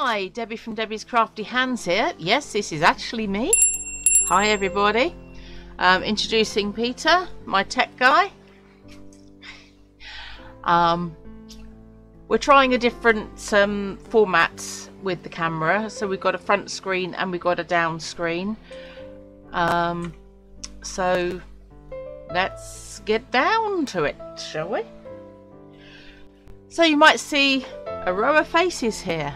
Hi, Debbie from Debbie's Crafty Hands here. Yes, this is actually me. Hi, everybody. Um, introducing Peter, my tech guy. Um, we're trying a different um, format with the camera. So we've got a front screen and we've got a down screen. Um, so let's get down to it, shall we? So you might see a row of faces here.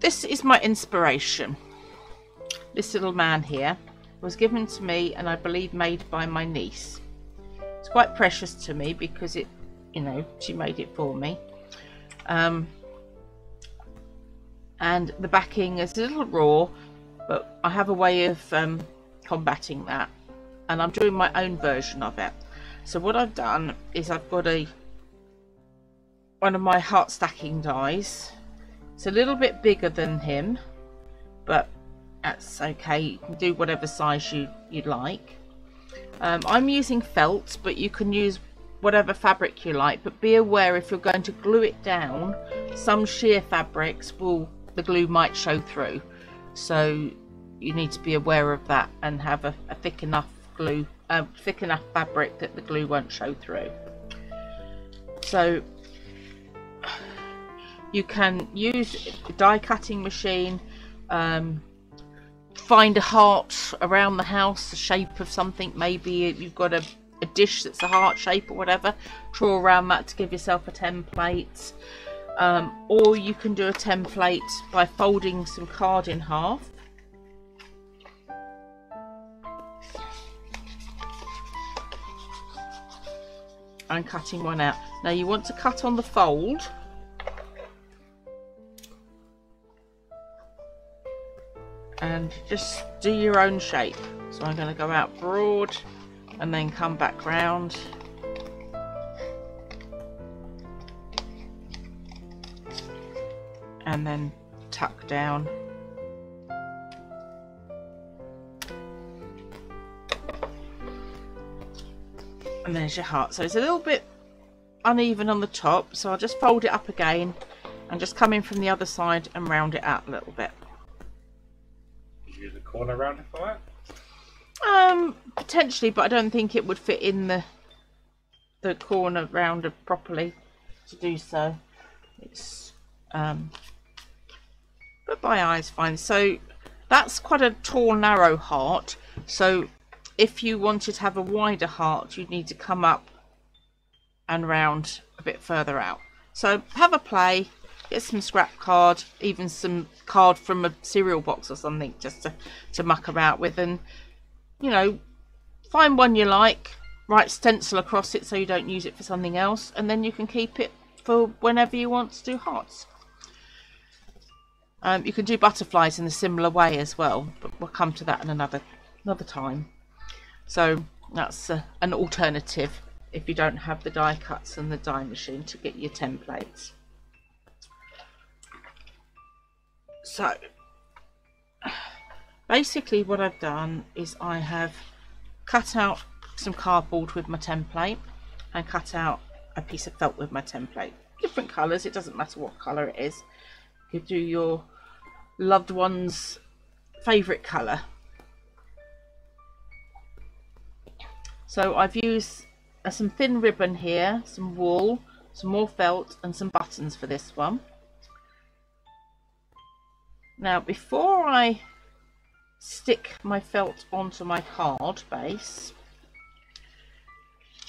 This is my inspiration. This little man here was given to me and I believe made by my niece. It's quite precious to me because it, you know, she made it for me. Um, and the backing is a little raw, but I have a way of um, combating that. And I'm doing my own version of it. So what I've done is I've got a one of my heart stacking dies. It's a little bit bigger than him, but that's okay. You can do whatever size you, you'd like. Um, I'm using felt, but you can use whatever fabric you like. But be aware if you're going to glue it down, some sheer fabrics will the glue might show through. So you need to be aware of that and have a, a thick enough glue um, thick enough fabric that the glue won't show through. So you can use a die cutting machine, um, find a heart around the house, the shape of something, maybe you've got a, a dish that's a heart shape or whatever, draw around that to give yourself a template. Um, or you can do a template by folding some card in half and cutting one out. Now you want to cut on the fold. And just do your own shape. So I'm going to go out broad and then come back round. And then tuck down and there's your heart so it's a little bit uneven on the top so I'll just fold it up again and just come in from the other side and round it out a little bit corner rounder for that? Um potentially but I don't think it would fit in the the corner rounder properly to do so. It's um but by eye is fine. So that's quite a tall narrow heart. So if you wanted to have a wider heart, you'd need to come up and round a bit further out. So have a play, get some scrap card, even some card from a cereal box or something just to, to muck about with and, you know, find one you like, write stencil across it so you don't use it for something else and then you can keep it for whenever you want to do hearts. Um, you can do butterflies in a similar way as well, but we'll come to that in another another time. So that's uh, an alternative if you don't have the die cuts and the die machine to get your templates. So basically what I've done is I have cut out some cardboard with my template and cut out a piece of felt with my template. Different colours, it doesn't matter what colour it is. You do your loved one's favourite colour So I've used uh, some thin ribbon here, some wool, some more felt and some buttons for this one. Now before I stick my felt onto my card base,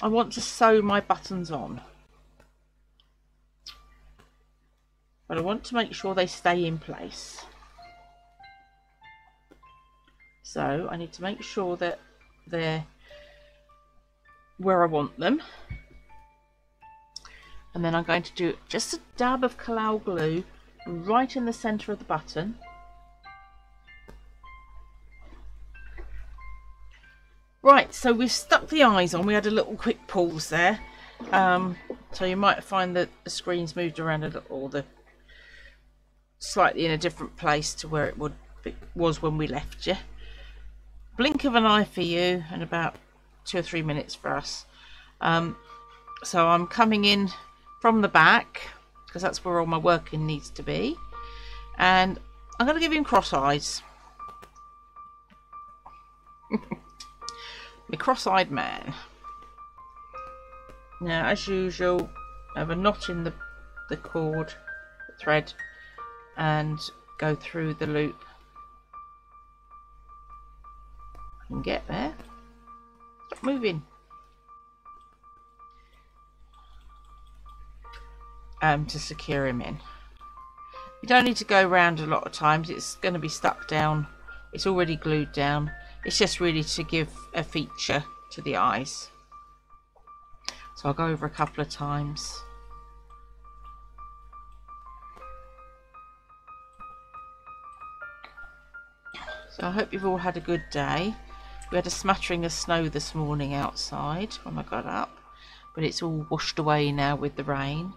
I want to sew my buttons on. But I want to make sure they stay in place. So I need to make sure that they're where I want them. And then I'm going to do just a dab of Collall glue right in the centre of the button. Right, so we've stuck the eyes on. We had a little quick pause there. Um, so you might find that the screen's moved around a little, or the slightly in a different place to where it would it was when we left you. Blink of an eye for you, and about two or three minutes for us. Um, so I'm coming in from the back because that's where all my working needs to be. And I'm going to give him cross eyes. my cross-eyed man. Now, as usual, I have a knot in the, the cord, the thread, and go through the loop. Can get there. Stop moving. Um, to secure him in. You don't need to go around a lot of times. It's going to be stuck down. It's already glued down. It's just really to give a feature to the eyes. So I'll go over a couple of times. So I hope you've all had a good day. We had a smattering of snow this morning outside when I got up, but it's all washed away now with the rain.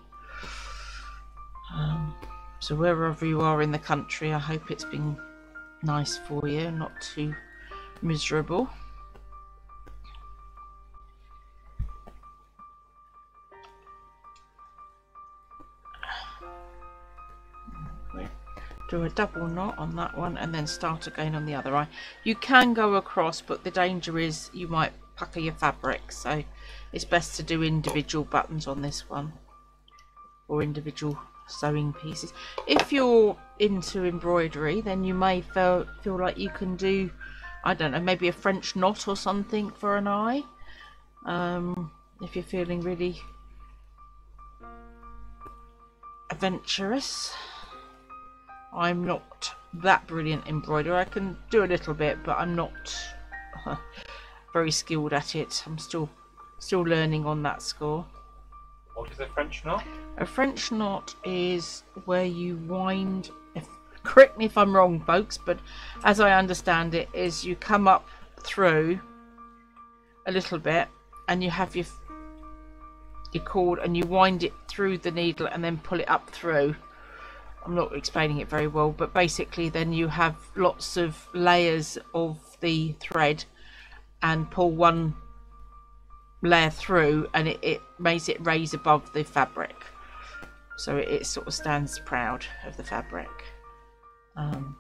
So wherever you are in the country, I hope it's been nice for you, not too miserable. do a double knot on that one and then start again on the other eye you can go across but the danger is you might pucker your fabric so it's best to do individual buttons on this one or individual sewing pieces if you're into embroidery then you may feel feel like you can do I don't know maybe a French knot or something for an eye um, if you're feeling really adventurous I'm not that brilliant embroiderer. I can do a little bit, but I'm not very skilled at it. I'm still still learning on that score. What is a French knot? A French knot is where you wind. If, correct me if I'm wrong, folks, but as I understand it, is you come up through a little bit, and you have your your cord, and you wind it through the needle, and then pull it up through I'm not explaining it very well, but basically then you have lots of layers of the thread and pull one layer through and it, it makes it raise above the fabric. So it, it sort of stands proud of the fabric. Um,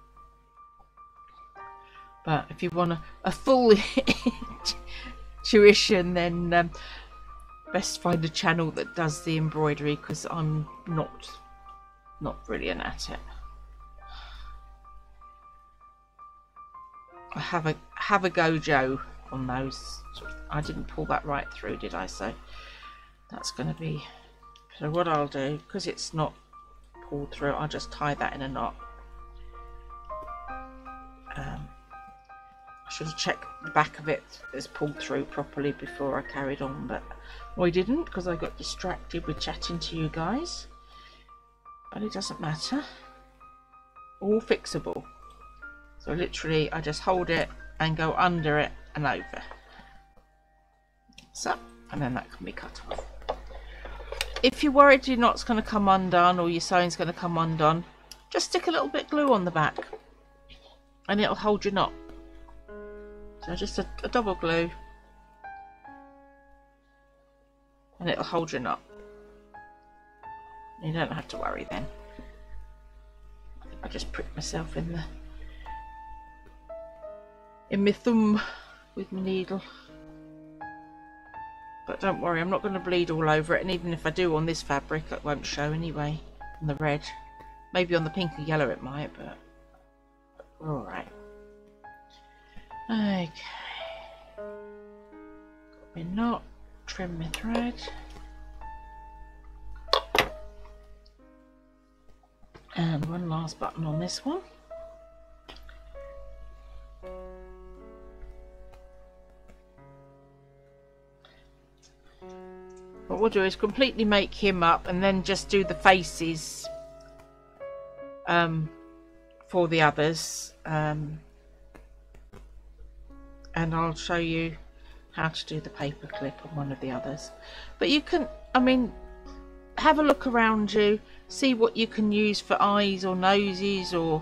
but if you want a, a full tuition, then um, best find a channel that does the embroidery because I'm not not brilliant at it. I have a have a go Joe on those. I didn't pull that right through, did I? So that's going to be. So what I'll do, because it's not pulled through, I'll just tie that in a knot. Um, I should have checked the back of it is pulled through properly before I carried on, but I didn't because I got distracted with chatting to you guys but it doesn't matter all fixable so literally I just hold it and go under it and over. So and then that can be cut off. If you're worried your knot's going to come undone or your sewing's going to come undone just stick a little bit glue on the back and it'll hold your knot. So just a, a double glue. And it'll hold your knot. You don't have to worry then. I just pricked myself in the in my thumb with my needle. But don't worry, I'm not going to bleed all over it, and even if I do on this fabric, it won't show anyway. On the red. Maybe on the pink and yellow it might, but alright. Okay. Got my knot, trim my thread. And one last button on this one. We'll do is completely make him up and then just do the faces um, for the others. Um, and I'll show you how to do the paper clip on one of the others. But you can, I mean, have a look around you see what you can use for eyes or noses or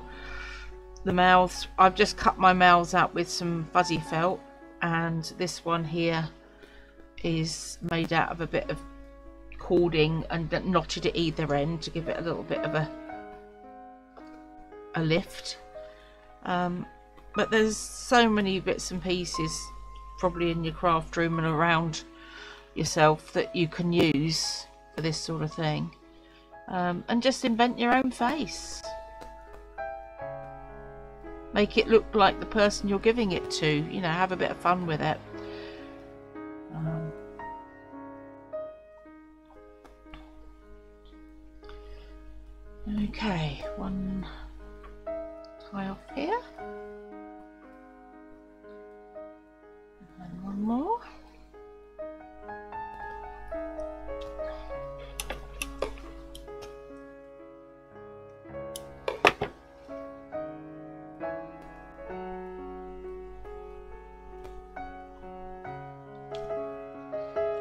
the mouths I've just cut my mouths out with some fuzzy felt and this one here is made out of a bit of cording and knotted at either end to give it a little bit of a a lift. Um, but there's so many bits and pieces probably in your craft room and around yourself that you can use for this sort of thing. Um, and just invent your own face. Make it look like the person you're giving it to. You know, have a bit of fun with it. Okay, one tie off here. And one more.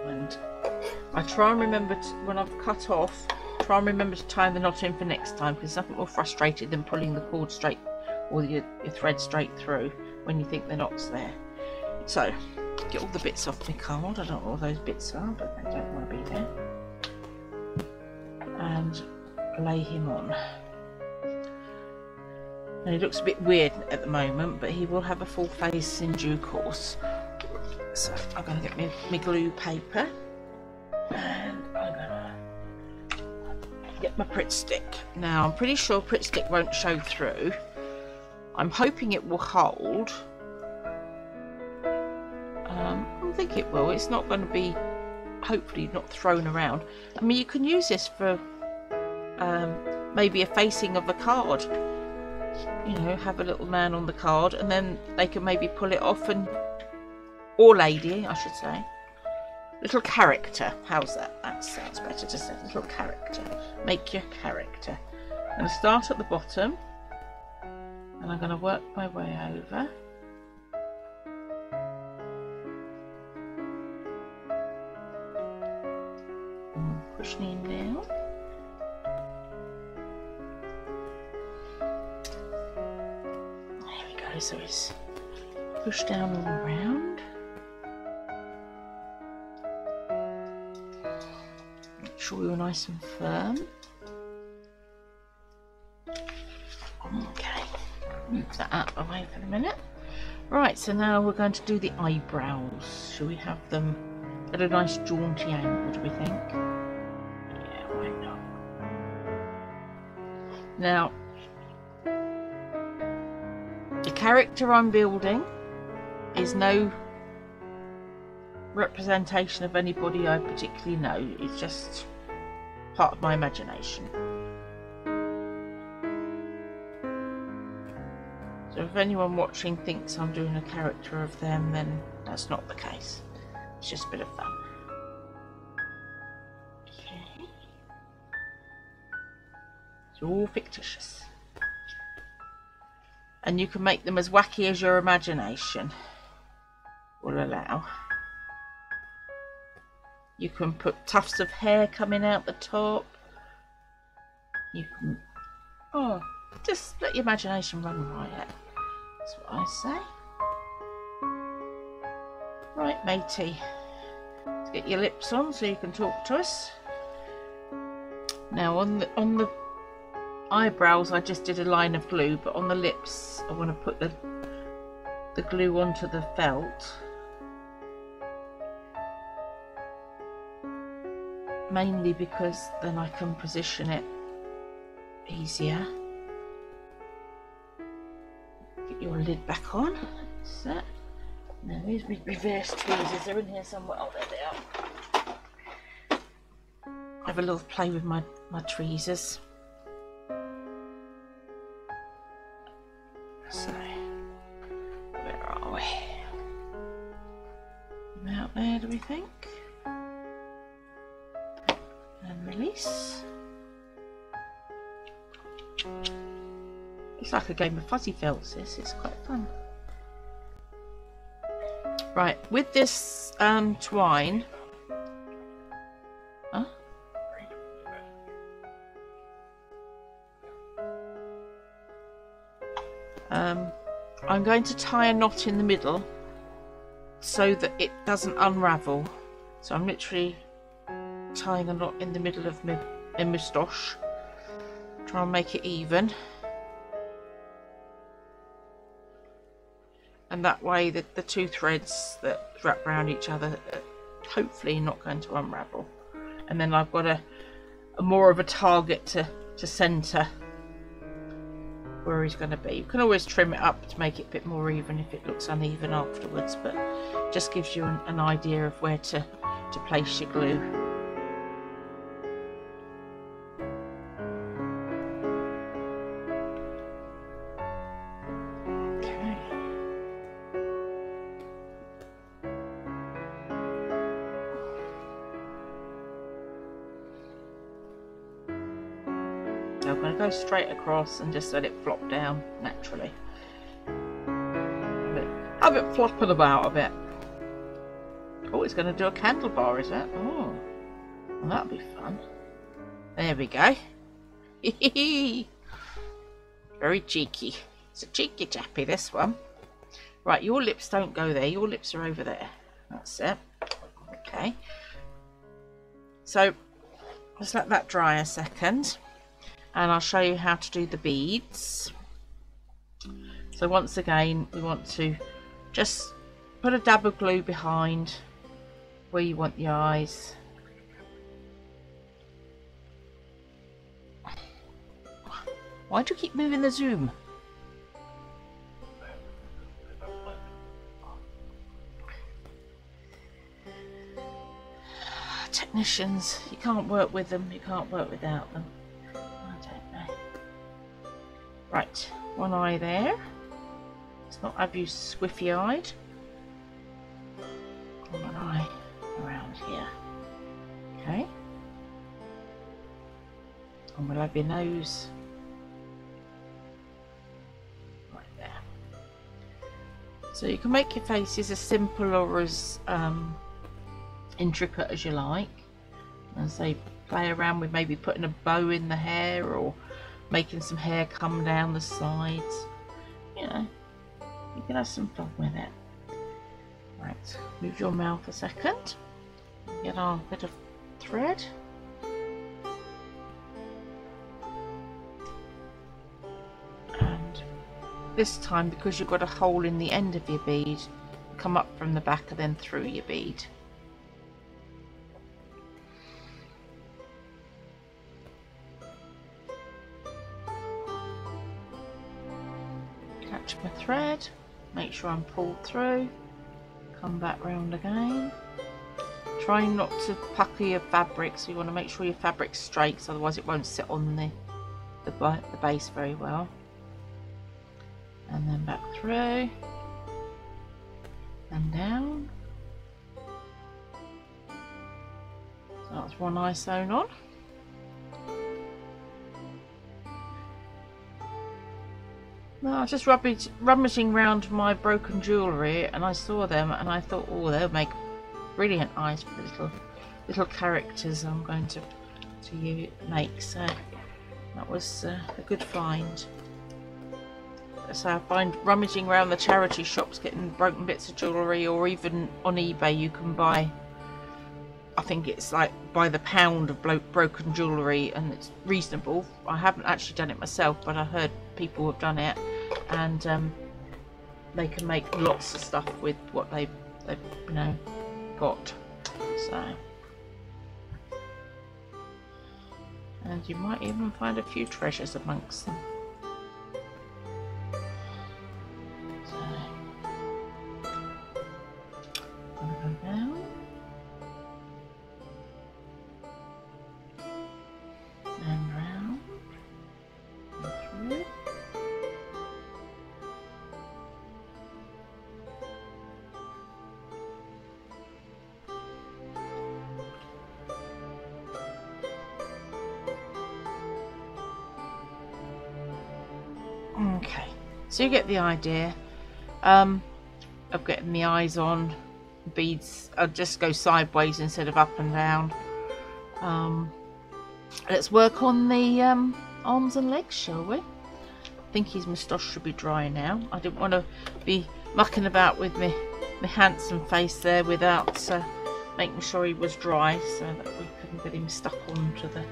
And I try and remember to, when I've cut off, try and remember to tie the knot in for next time because nothing more frustrated than pulling the cord straight or your, your thread straight through when you think the knot's there. So, get all the bits off my card. I don't know what those bits are, but they don't want to be there. And lay him on. And he looks a bit weird at the moment, but he will have a full face in due course. So I'm going to get me glue paper and get my Pritt stick. Now I'm pretty sure Pritt stick won't show through. I'm hoping it will hold. Um, I think it will. It's not going to be, hopefully, not thrown around. I mean, you can use this for um, maybe a facing of a card. You know, have a little man on the card, and then they can maybe pull it off and, or lady, I should say. Little character. How's that? That sounds better to say. Little character. Make your character. I'm going to start at the bottom, and I'm going to work my way over. Pushing down. There we go. So it's pushed down all around. Sure you're nice and firm. Okay, move that out of the way for a minute. Right, so now we're going to do the eyebrows. Shall we have them at a nice jaunty angle, do we think? Yeah, why not? Now, the character I'm building is no representation of anybody I particularly know. It's just part of my imagination. So if anyone watching thinks I'm doing a character of them, then that's not the case. It's just a bit of fun. It's all fictitious. And you can make them as wacky as your imagination will allow. You can put tufts of hair coming out the top. You can, oh, just let your imagination run riot. That's what I say. Right, matey. Let's get your lips on so you can talk to us. Now on the on the eyebrows, I just did a line of glue, but on the lips, I want to put the the glue onto the felt. Mainly because then I can position it easier. Get your lid back on. That. Now these reverse tweezers. They're in here somewhere. Oh, there they are. Have a little play with my, my tweezers. So, where are we? About there, do we think? And release. It's like a game of fuzzy felts, this. It's quite fun. Right, with this um, twine. Huh? Um, I'm going to tie a knot in the middle so that it doesn't unravel. So I'm literally tying a knot in the middle of my, my moustache. Try and make it even. And that way the, the two threads that wrap around each other are hopefully not going to unravel. And then I've got a, a more of a target to, to centre where he's going to be. You can always trim it up to make it a bit more even if it looks uneven afterwards, but just gives you an, an idea of where to, to place your glue. Straight across and just let it flop down naturally. Have it, have it flopping about a bit. Oh, it's going to do a candle bar, is it? Oh, well, that'll be fun. There we go. Very cheeky. It's a cheeky chappy, this one. Right, your lips don't go there. Your lips are over there. That's it. Okay. So, just let that dry a second. And I'll show you how to do the beads. So once again, we want to just put a dab of glue behind where you want the eyes. Why do you keep moving the zoom? Technicians, you can't work with them, you can't work without them. Right, one eye there. Let's not have you squiffy eyed. One eye around here. Okay. And we'll have your nose right there. So you can make your faces as simple or as um, intricate as you like. As they play around with maybe putting a bow in the hair or making some hair come down the sides. You know, you can have some fun with it. Right, move your mouth a second. Get our bit of thread. And this time, because you've got a hole in the end of your bead, come up from the back and then through your bead. Thread, make sure I'm pulled through, come back round again. Try not to pucker your fabric, so you want to make sure your fabric's straight, otherwise it won't sit on the, the, the base very well. And then back through, and down. So that's one eye sewn on. No, I was just rubbage, rummaging around my broken jewellery and I saw them and I thought, oh, they'll make brilliant eyes for the little little characters I'm going to to make. So that was uh, a good find. So I find rummaging around the charity shops, getting broken bits of jewellery, or even on eBay, you can buy. I think it's like by the pound of broken jewellery, and it's reasonable. I haven't actually done it myself, but I heard people have done it, and um, they can make lots of stuff with what they they you know got. So, and you might even find a few treasures amongst them. So you get the idea um, of getting the eyes on beads. I'll just go sideways instead of up and down. Um, let's work on the um, arms and legs, shall we? I think his moustache should be dry now. I didn't want to be mucking about with me, my handsome face there without uh, making sure he was dry so that we couldn't get him stuck onto the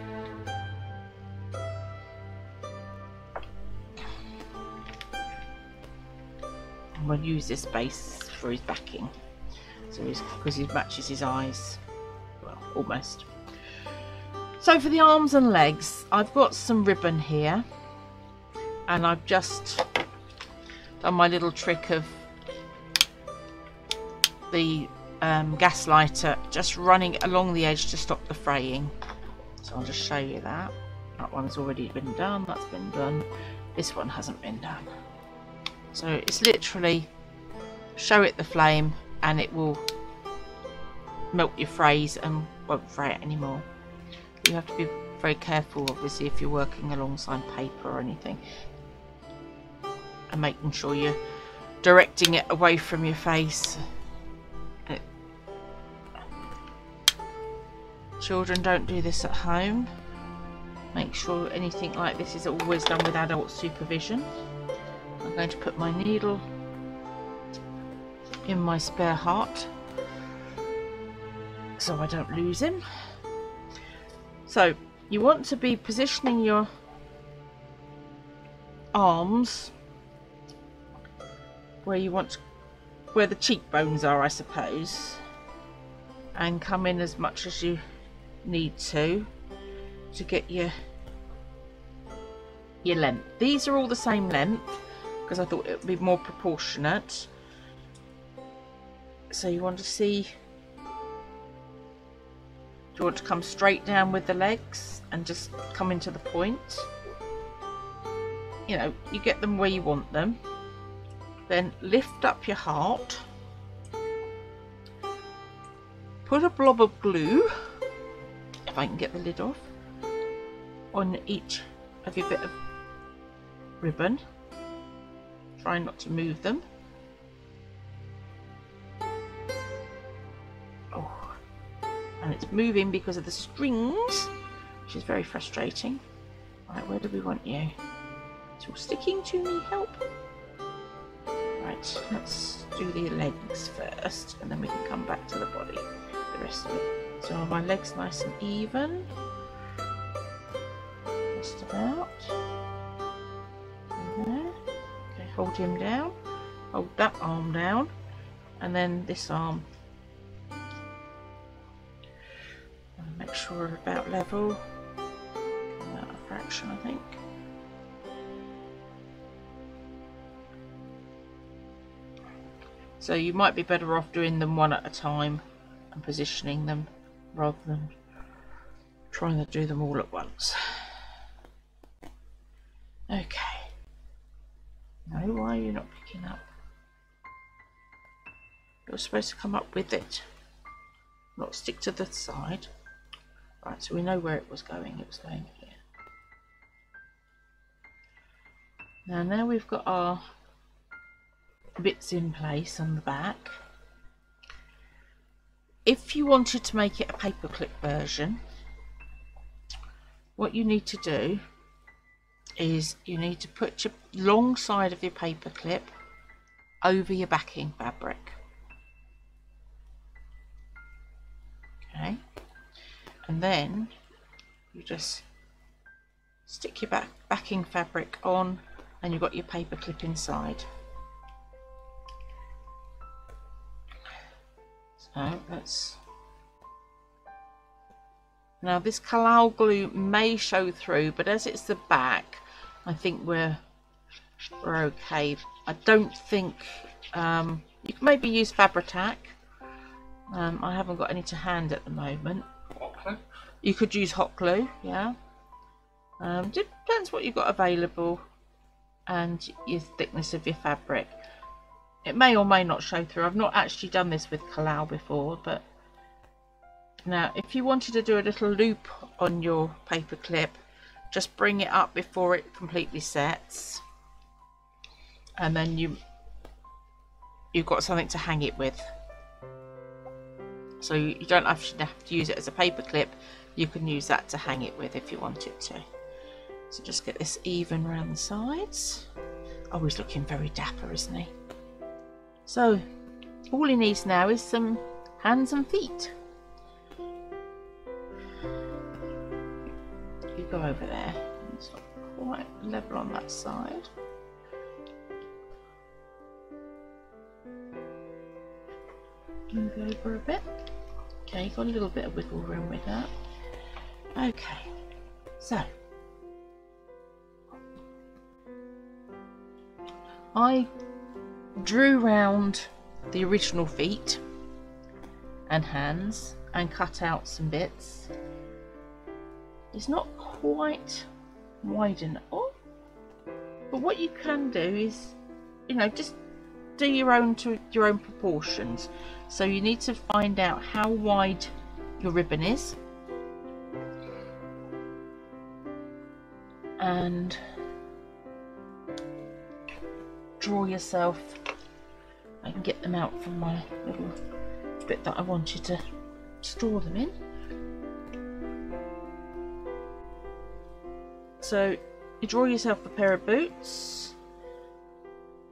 we'll use this base for his backing. So because he matches his eyes well almost. So for the arms and legs I've got some ribbon here and I've just done my little trick of the um, gas lighter just running along the edge to stop the fraying. So I'll just show you that. That one's already been done. That's been done. This one hasn't been done so it's literally show it the flame and it will melt your frays and won't fray it anymore. You have to be very careful obviously if you're working alongside paper or anything and making sure you're directing it away from your face. Children don't do this at home. Make sure anything like this is always done with adult supervision. Going to put my needle in my spare heart so I don't lose him. So you want to be positioning your arms where you want to, where the cheekbones are I suppose and come in as much as you need to to get your your length. These are all the same length because I thought it would be more proportionate. So you want to see, do you want to come straight down with the legs and just come into the point? You know, you get them where you want them. Then lift up your heart. Put a blob of glue, if I can get the lid off, on each of your bit of ribbon try not to move them. Oh, and it's moving because of the strings, which is very frustrating. Right, where do we want you? It's all sticking to me, help. Right, let's do the legs first, and then we can come back to the body, the rest of it. So are my legs nice and even? Hold him down. Hold that arm down. And then this arm. Make sure we're about level. About a fraction I think. So you might be better off doing them one at a time and positioning them rather than trying to do them all at once okay no, why are up? You're supposed to come up with it, not stick to the side. Right, so we know where it was going. It was going here. Now, now we've got our bits in place on the back. If you wanted to make it a paperclip version, what you need to do is you need to put your long side of your paper clip over your backing fabric. Okay, and then you just stick your back backing fabric on and you've got your paper clip inside. So let's now this Collall glue may show through but as it's the back I think we're we're okay. I don't think um, you can maybe use Fabri-Tac. Um, I haven't got any to hand at the moment. Hot glue? You could use hot glue, yeah. Um, depends what you've got available and your thickness of your fabric. It may or may not show through. I've not actually done this with Collall before, but now if you wanted to do a little loop on your paper clip, just bring it up before it completely sets and then you you've got something to hang it with. So you don't actually have to use it as a paper clip. You can use that to hang it with if you wanted to. So just get this even around the sides. Oh he's looking very dapper isn't he? So all he needs now is some hands and feet. You go over there. It's not quite level on that side. Move over a bit. Okay, got a little bit of wiggle room with that. Okay, so I drew round the original feet and hands and cut out some bits. It's not quite wide enough, but what you can do is, you know, just do your own to your own proportions. So you need to find out how wide your ribbon is. And draw yourself. I can get them out from my little bit that I wanted to store them in. So you draw yourself a pair of boots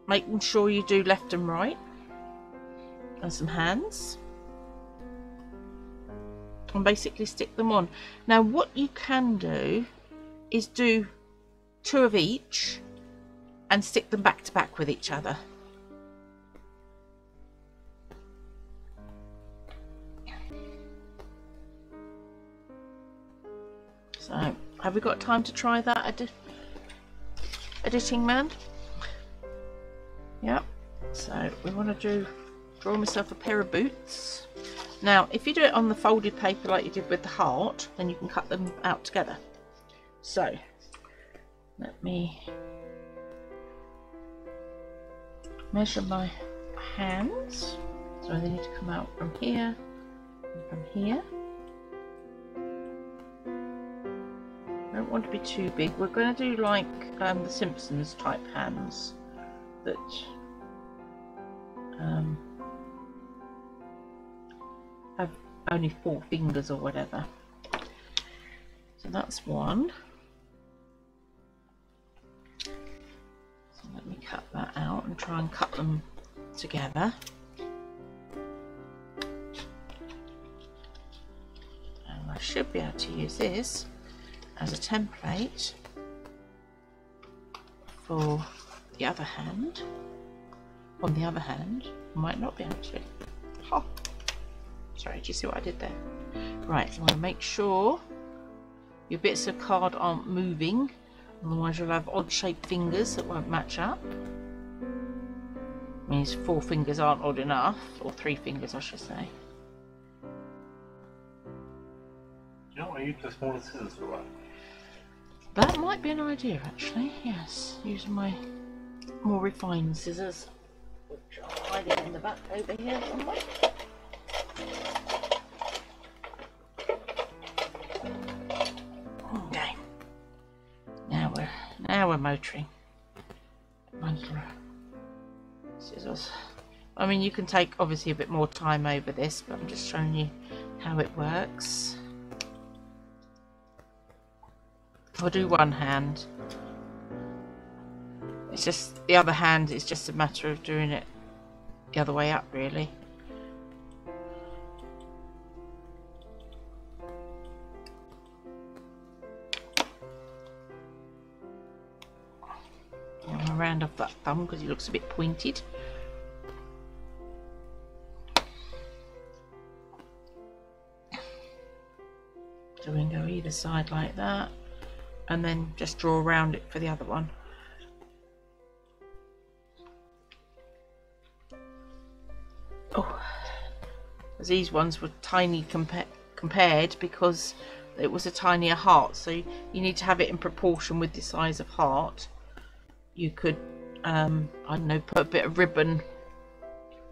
making sure you do left and right. And some hands. And basically stick them on. Now what you can do is do two of each and stick them back to back with each other. So have we got time to try that edi editing man Yep. So we want to do draw myself a pair of boots. Now, if you do it on the folded paper like you did with the heart, then you can cut them out together. So, let me measure my hands. So they need to come out from here and from here. I don't want to be too big. We're going to do like um, the Simpsons type hands that um, have only four fingers or whatever. So that's one. So let me cut that out and try and cut them together. And I should be able to use this as a template for the other hand. On the other hand, might not be able to. Ha! Sorry, do you see what I did there? Right, you want to make sure your bits of card aren't moving, otherwise you'll have odd shaped fingers that won't match up. Means four fingers aren't odd enough, or three fingers I should say. You know? I use the smaller scissors for that. That might be an idea actually, yes. Using my more refined scissors, which are hiding in the back over here somewhere. Okay. Now we're now we're motoring. Scissors. I mean, you can take obviously a bit more time over this, but I'm just showing you how it works. I'll do one hand. It's just the other hand is just a matter of doing it the other way up really. I'm gonna round off that thumb because it looks a bit pointed. So we can go either side like that and then just draw around it for the other one. These ones were tiny compa compared because it was a tinier heart. So you need to have it in proportion with the size of heart. You could, um, I don't know, put a bit of ribbon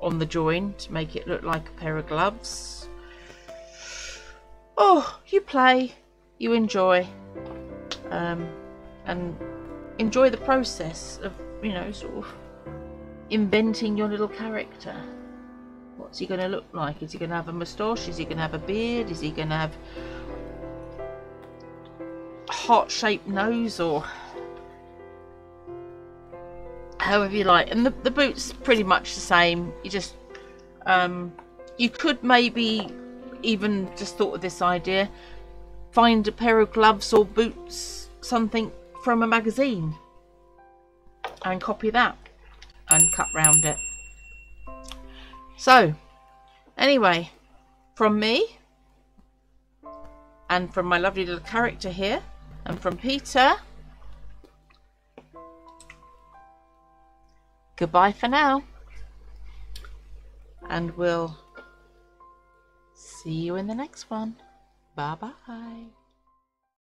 on the join to make it look like a pair of gloves. Oh, you play, you enjoy, um, and enjoy the process of, you know, sort of inventing your little character. What's he going to look like? Is he going to have a moustache? Is he going to have a beard? Is he going to have a heart-shaped nose or however you like? And the, the boot's pretty much the same. You just, um, you could maybe even just thought of this idea. find a pair of gloves or boots, something from a magazine, and copy that and cut round it. So, anyway, from me and from my lovely little character here and from Peter, goodbye for now. And we'll see you in the next one. Bye bye.